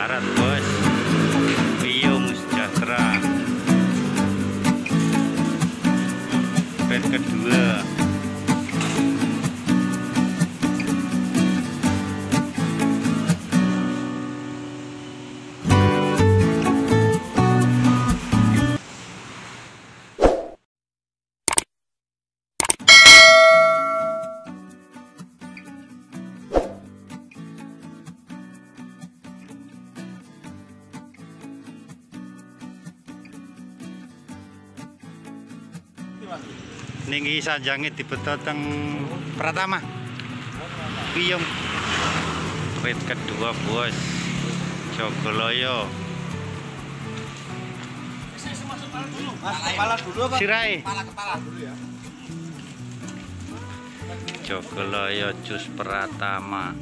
darat bos. Biung sejahtera. Bed kedua Ninggi sajange dibeto teng Pratama. Piyem. Red kedua bos. Jogoloyo. Mas, kepala dulu apa? Sirai. Kepala kepala dulu ya. Jogoloyo Jus Pratama.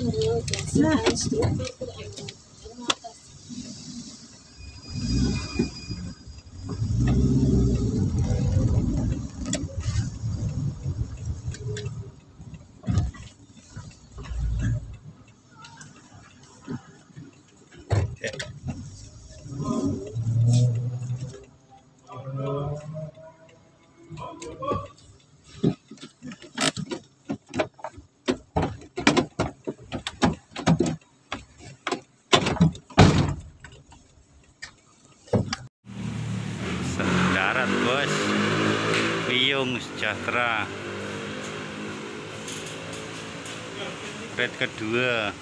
and lower gas times to appropriate angle. Okay. Darat bos. Biung sejahtera. Bed kedua